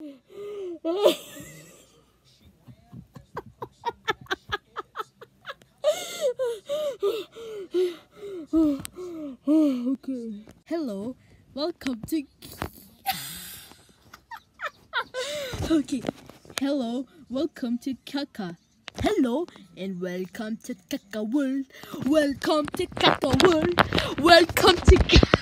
okay. Hello, welcome to. okay. Hello, welcome to Caca. Hello, and welcome to Caca World. Welcome to Caca World. Welcome to.